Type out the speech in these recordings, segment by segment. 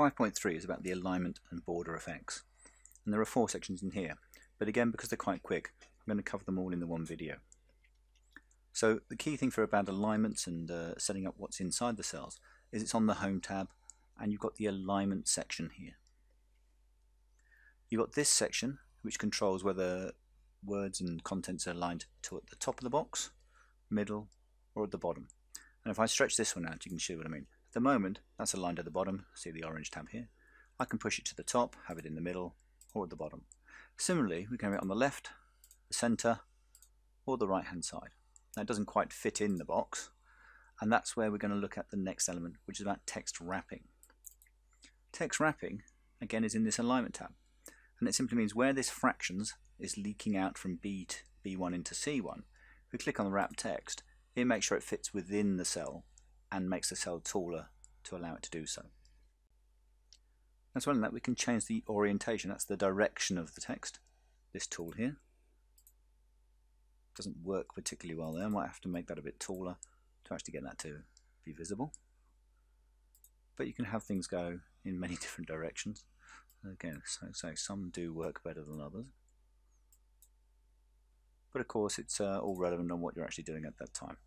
5.3 is about the alignment and border effects. And there are four sections in here, but again, because they're quite quick, I'm going to cover them all in the one video. So the key thing for about alignments and uh, setting up what's inside the cells is it's on the Home tab, and you've got the alignment section here. You've got this section, which controls whether words and contents are aligned to at the top of the box, middle, or at the bottom. And if I stretch this one out, you can see what I mean. At the moment, that's aligned at the bottom, see the orange tab here. I can push it to the top, have it in the middle, or at the bottom. Similarly, we can have it on the left, the centre, or the right hand side. It doesn't quite fit in the box, and that's where we're going to look at the next element, which is about text wrapping. Text wrapping, again, is in this alignment tab, and it simply means where this fractions is leaking out from B to B1 into C1, if we click on the wrap text, it makes sure it fits within the cell and makes the cell taller to allow it to do so. As well as that, we can change the orientation, that's the direction of the text, this tool here. Doesn't work particularly well there, I might have to make that a bit taller to actually get that to be visible. But you can have things go in many different directions. Again, so, so some do work better than others. But of course, it's uh, all relevant on what you're actually doing at that time.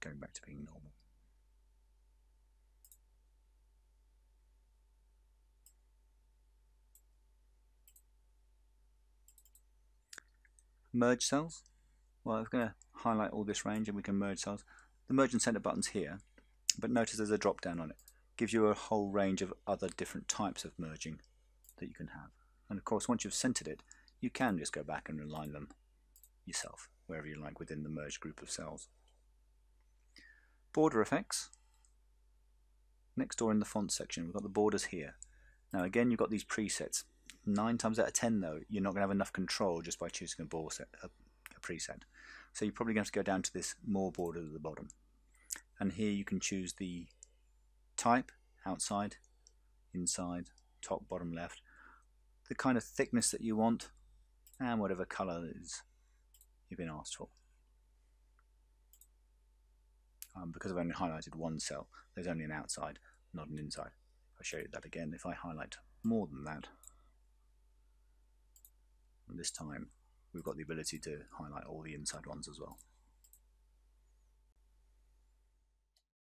Going back to being normal. Merge cells. Well, I'm going to highlight all this range and we can merge cells. The merge and center button's here, but notice there's a drop down on it. Gives you a whole range of other different types of merging that you can have. And of course, once you've centered it, you can just go back and align them yourself, wherever you like within the merged group of cells. Border effects. Next door in the font section, we've got the borders here. Now again, you've got these presets. Nine times out of ten, though, you're not going to have enough control just by choosing a, border set, a, a preset. So you're probably going to have to go down to this more border at the bottom. And here you can choose the type, outside, inside, top, bottom, left, the kind of thickness that you want, and whatever colour is you've been asked for. Um, because I've only highlighted one cell, there's only an outside, not an inside. I'll show you that again if I highlight more than that. And this time we've got the ability to highlight all the inside ones as well.